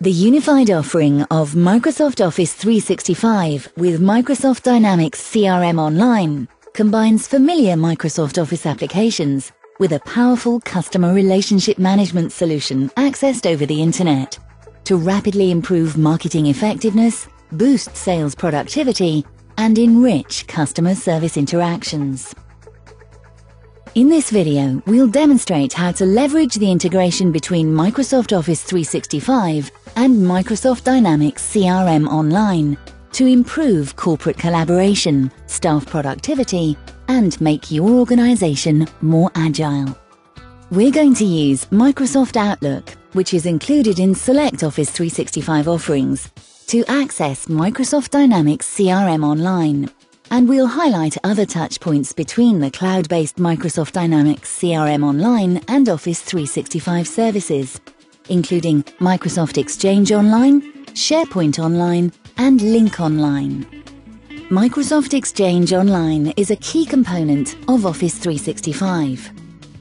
The unified offering of Microsoft Office 365 with Microsoft Dynamics CRM Online combines familiar Microsoft Office applications with a powerful customer relationship management solution accessed over the internet to rapidly improve marketing effectiveness, boost sales productivity, and enrich customer service interactions. In this video, we'll demonstrate how to leverage the integration between Microsoft Office 365 and Microsoft Dynamics CRM Online to improve corporate collaboration, staff productivity, and make your organization more agile. We're going to use Microsoft Outlook, which is included in select Office 365 offerings, to access Microsoft Dynamics CRM Online and we'll highlight other touchpoints between the cloud-based Microsoft Dynamics CRM Online and Office 365 services, including Microsoft Exchange Online, SharePoint Online, and Lync Online. Microsoft Exchange Online is a key component of Office 365.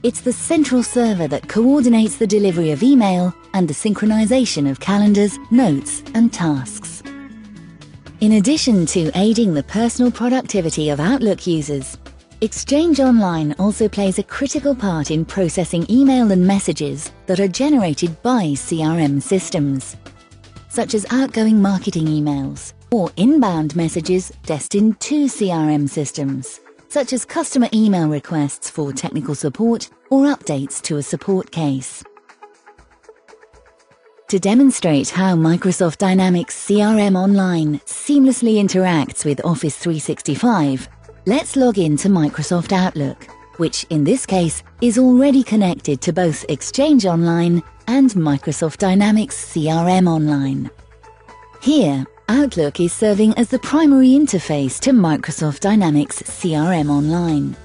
It's the central server that coordinates the delivery of email and the synchronization of calendars, notes, and tasks. In addition to aiding the personal productivity of Outlook users, Exchange Online also plays a critical part in processing email and messages that are generated by CRM systems, such as outgoing marketing emails or inbound messages destined to CRM systems, such as customer email requests for technical support or updates to a support case. To demonstrate how Microsoft Dynamics CRM Online seamlessly interacts with Office 365, let's log in to Microsoft Outlook, which in this case is already connected to both Exchange Online and Microsoft Dynamics CRM Online. Here, Outlook is serving as the primary interface to Microsoft Dynamics CRM Online.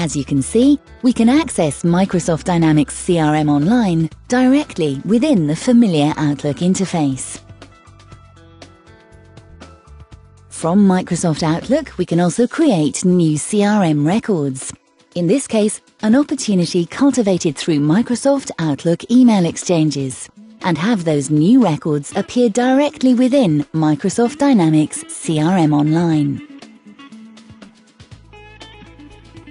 As you can see, we can access Microsoft Dynamics CRM Online directly within the familiar Outlook interface. From Microsoft Outlook, we can also create new CRM records. In this case, an opportunity cultivated through Microsoft Outlook email exchanges and have those new records appear directly within Microsoft Dynamics CRM Online.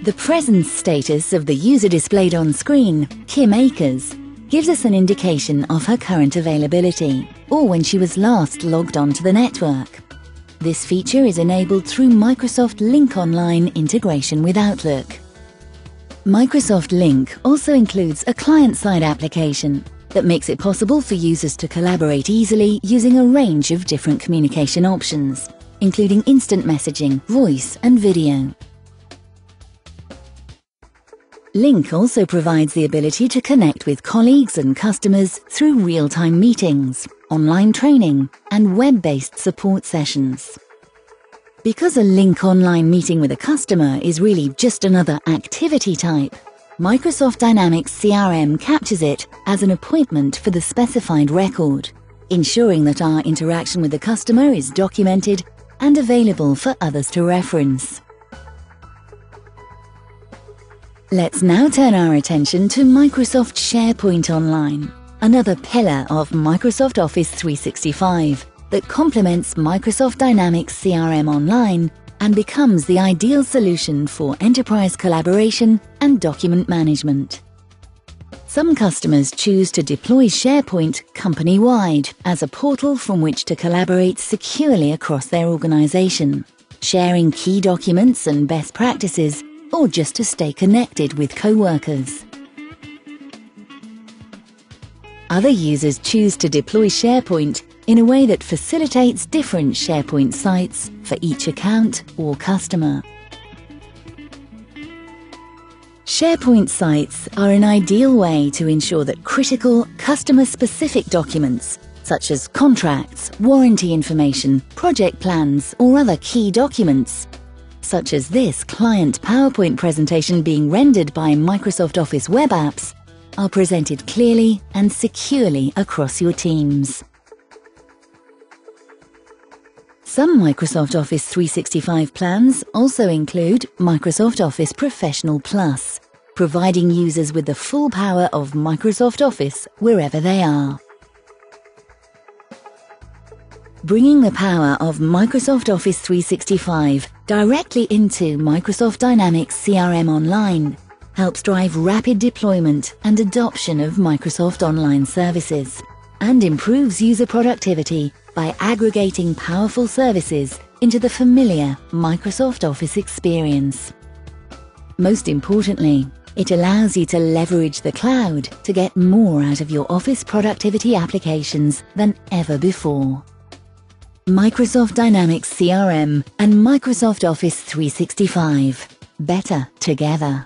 The presence status of the user displayed on screen, Kim Akers, gives us an indication of her current availability, or when she was last logged onto the network. This feature is enabled through Microsoft Lync Online integration with Outlook. Microsoft Lync also includes a client-side application that makes it possible for users to collaborate easily using a range of different communication options, including instant messaging, voice and video. Lync also provides the ability to connect with colleagues and customers through real-time meetings, online training, and web-based support sessions. Because a Lync online meeting with a customer is really just another activity type, Microsoft Dynamics CRM captures it as an appointment for the specified record, ensuring that our interaction with the customer is documented and available for others to reference. Let's now turn our attention to Microsoft SharePoint Online, another pillar of Microsoft Office 365 that complements Microsoft Dynamics CRM Online and becomes the ideal solution for enterprise collaboration and document management. Some customers choose to deploy SharePoint company-wide as a portal from which to collaborate securely across their organization, sharing key documents and best practices or just to stay connected with co-workers. Other users choose to deploy SharePoint in a way that facilitates different SharePoint sites for each account or customer. SharePoint sites are an ideal way to ensure that critical, customer-specific documents, such as contracts, warranty information, project plans, or other key documents, such as this client PowerPoint presentation being rendered by Microsoft Office web apps, are presented clearly and securely across your teams. Some Microsoft Office 365 plans also include Microsoft Office Professional Plus, providing users with the full power of Microsoft Office wherever they are. Bringing the power of Microsoft Office 365 directly into Microsoft Dynamics CRM Online helps drive rapid deployment and adoption of Microsoft Online services and improves user productivity by aggregating powerful services into the familiar Microsoft Office experience. Most importantly, it allows you to leverage the cloud to get more out of your Office productivity applications than ever before. Microsoft Dynamics CRM and Microsoft Office 365. Better together.